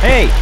Hey!